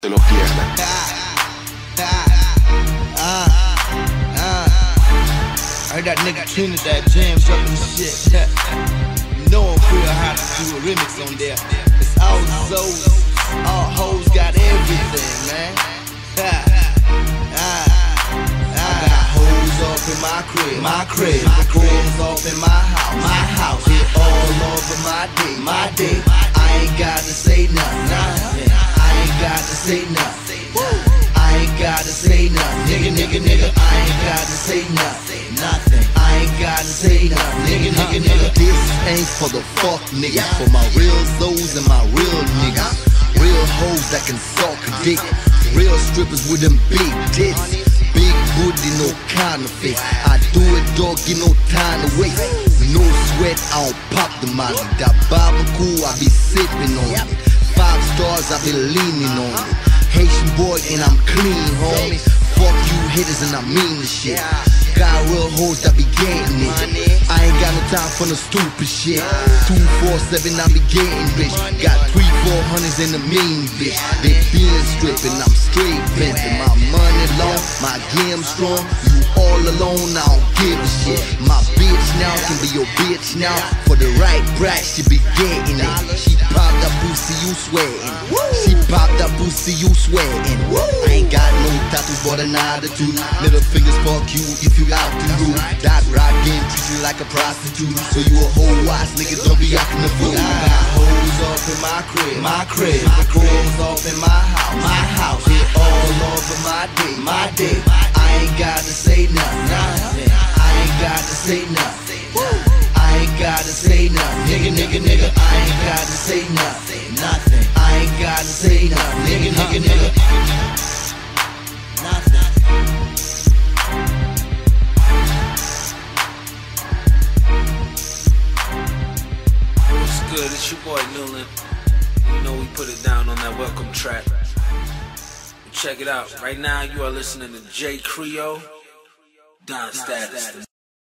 te lo pierdas. I that nigga Trinidad James up and shit. you know I'm real hot to do a remix on there. It's all Zoes, all hoes got everything, man. I got hoes up in my crib, my crib. My crib's off in my house, my house. It all over my day, my day. I ain't gotta say nothing. I ain't gotta say nothing. I ain't gotta say nothing, nigga, nigga, nigga. I ain't gotta say nothing, nothing. I ain't gotta say nothing, nigga, nigga, nigga. This ain't for the fuck niggas, for my real souls and my real niggas. Real hoes that can suck dick. Real strippers with them big tits. Big booty, no counterfeit. I do it, dog, get no time to waste. No sweat, I don't pop the molly. That barbecue, I be sipping on it. Five stars, I be leaning on it. Haitian boy, and I'm clean, homie. Fuck you hitters, and I mean the shit. Got real hoes that be getting it. I ain't got no time for no stupid shit. Two, four, seven, I be getting rich. Got three, four hundreds in the mean bitch. They being stripping, I'm straight. My game strong. You all alone, I don't give a shit. My bitch now can be your bitch now. For the right price, she be getting it. She popped that pussy, you sweating. She popped that pussy, you sweating. I ain't got no tattoos, but an attitude. Little fingers, fuck you if you out to do. That rap game treat you like a prostitute. So you a whole ass nigga, don't be acting a fool. I got hoes up in my crib, my crib. My crib's off in my house, my house. It all my day. I ain't gotta say nothing. I ain't gotta say nothing. I ain't gotta say nothing, nigga, nigga, nigga. I ain't gotta say nothing, nothing. I ain't gotta say nothing, nigga, nigga, nigga. What's good? It's your boy Newland. You know we put it down on that welcome track. Check it out. Right now you are listening to J Creole, Don Status.